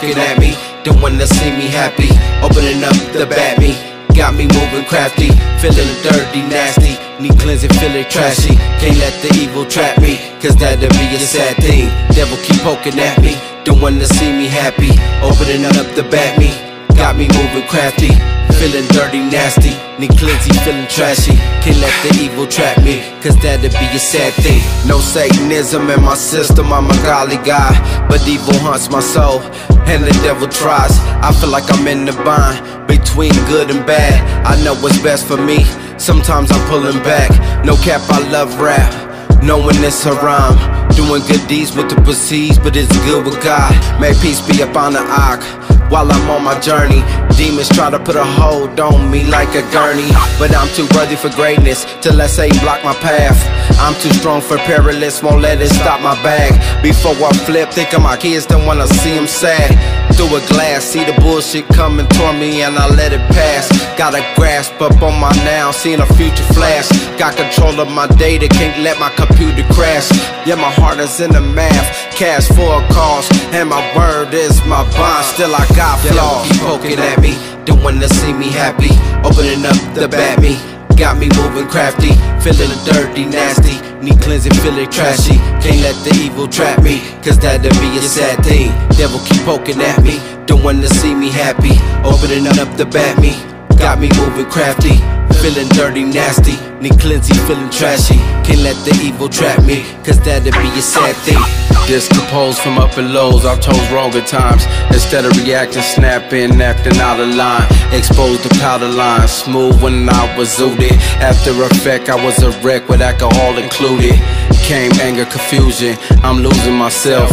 don't wanna see me happy. Opening up the bat me, got me moving crafty, feeling dirty, nasty. Need cleansing, feeling trashy. Can't let the evil trap me, cause that'd be a sad thing. Devil keep poking at me, don't wanna see me happy. Opening up the bat me, got me moving crafty, feeling dirty, nasty. Cleansing, feeling trashy. Can't let the evil trap me, cause that'd be a sad thing. No Satanism in my system, I'm a godly guy. But evil haunts my soul, and the devil tries. I feel like I'm in the bind between good and bad. I know what's best for me. Sometimes I'm pulling back. No cap, I love rap. Knowing it's a rhyme. Doing good deeds with the proceeds, but it's good with God. May peace be upon the ark while I'm on my journey. Demons try to put a hold on me like a gurney. But I'm too worthy for greatness to let Satan block my path. I'm too strong for perilous, won't let it stop my bag. Before I flip, think of my kids, don't wanna see them sad. Through a glass, see the bullshit coming toward me and I let it pass. Got a grasp up on my now, seeing a future flash. Got control of my data, can't let my computer crash. Yeah, my heart is in the math, cash for a cause, and my word is my bond. Still, I got flaws. Keep poking at me, don't wanna see me happy. Opening up the bat me, got me moving crafty, feeling dirty, nasty. Need cleansing, feeling trashy. Can't let the evil trap me, cause that'd be a sad thing. Devil keep poking at me, don't wanna see me happy. Opening up the bat me, got me moving crafty, feeling dirty, nasty. Need cleansing, feeling trashy. Can't let the evil trap me, cause that'd be a sad thing. Discomposed from up and lows, I chose wrong at times. Instead of reacting, snapping, acting out of line. Exposed to powder lines, smooth when I was zooted. After effect, I was a wreck with alcohol included. Came anger, confusion, I'm losing myself,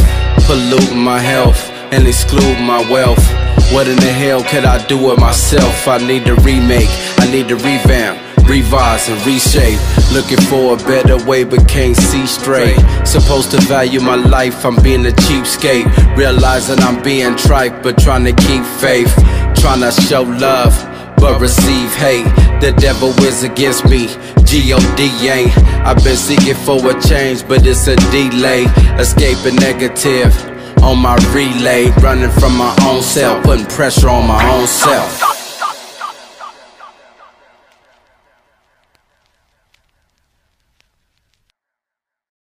polluting my health, and excluding my wealth. What in the hell could I do with myself? I need to remake, I need to revamp revise and reshape. Looking for a better way, but can't see straight. Supposed to value my life, I'm being a cheapskate. Realizing I'm being trite, but trying to keep faith. Trying to show love, but receive hate. The devil is against me. G-O-D ain't. I've been seeking for a change, but it's a delay. Escaping negative on my relay. Running from my own self, putting pressure on my own self.